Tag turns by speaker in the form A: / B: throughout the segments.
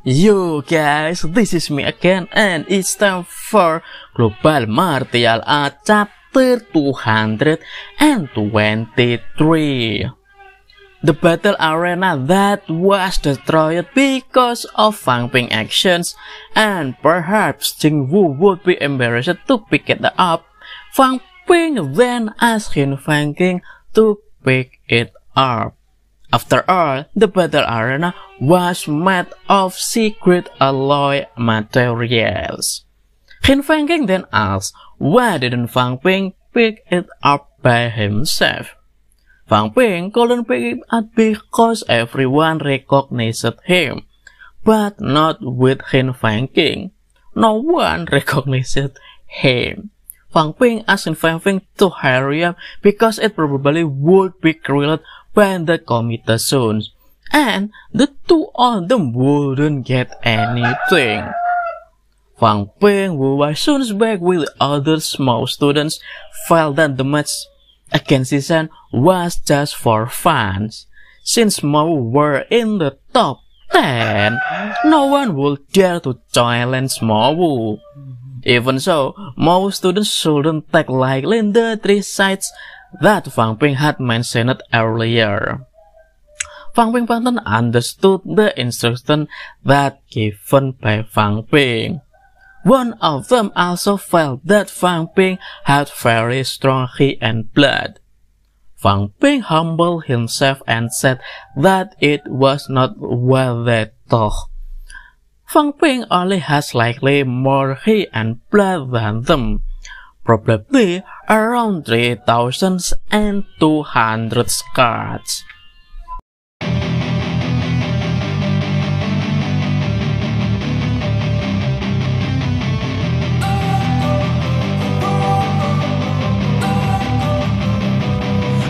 A: Yo guys, this is me again and it's time for Global Martial Art chapter 223. The battle arena that was destroyed because of Fang Ping actions and perhaps Jing Wu would be embarrassed to pick it up. Fang Ping then asked Fang King to pick it up. After all, the battle arena was made of secret alloy materials. Qin Fangking then asked, why didn't Fang Ping pick it up by himself? Fang Ping couldn't pick it up because everyone recognized him, but not with Qin Fang King. No one recognized him. Fang Ping asked Fang Ping to hurry up because it probably would be by the committee soon, and the two of them wouldn't get anything. Fang Ping, who was soon back with other small students, felt that the match against Zisan was just for fun. Since Mo were in the top 10, no one would dare to challenge Mo Wu. Even so, most students shouldn't take lightly the three sides that Fang Ping had mentioned earlier. Fang Ping Pantan understood the instruction that given by Fang Ping. One of them also felt that Fang Ping had very strong heat and blood. Fang Ping humbled himself and said that it was not what they thought. Fang Ping only has slightly more heat and blood than them, probably around 3,200 scars.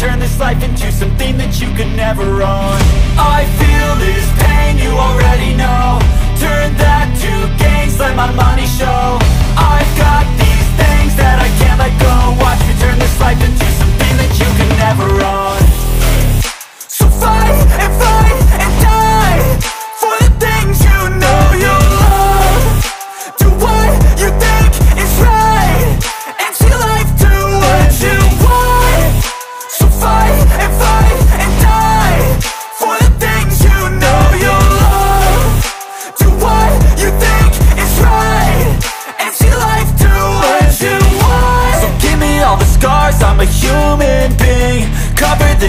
B: turn this life into something that you could never own. I feel this pain, you already know. Turn that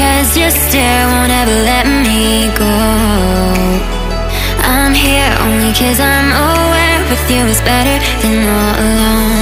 C: your stare won't ever let me go. I'm here only cause I'm aware with you is better than all alone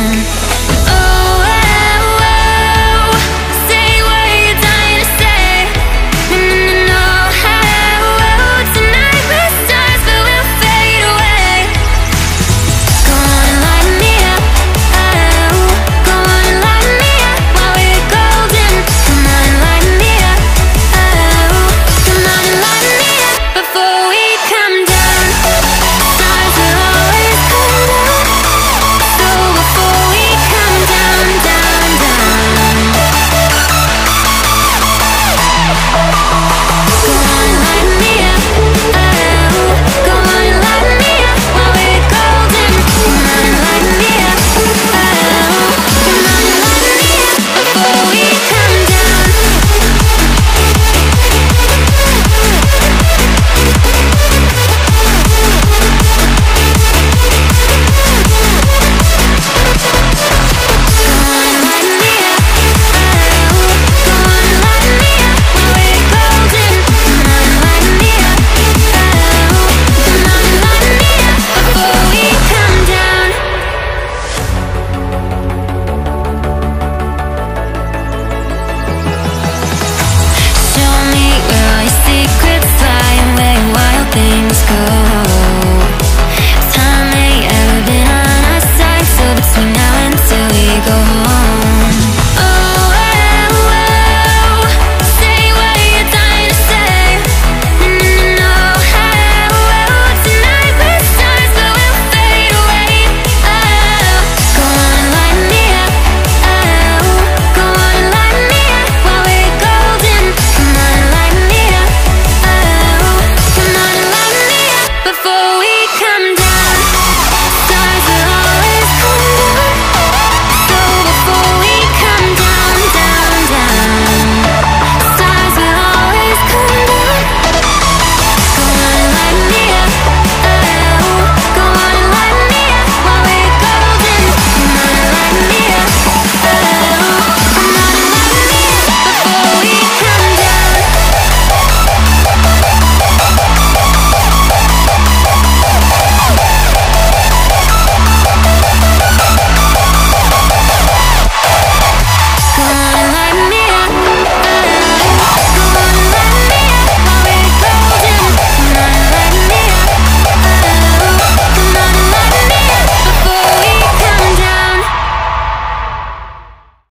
C: Oh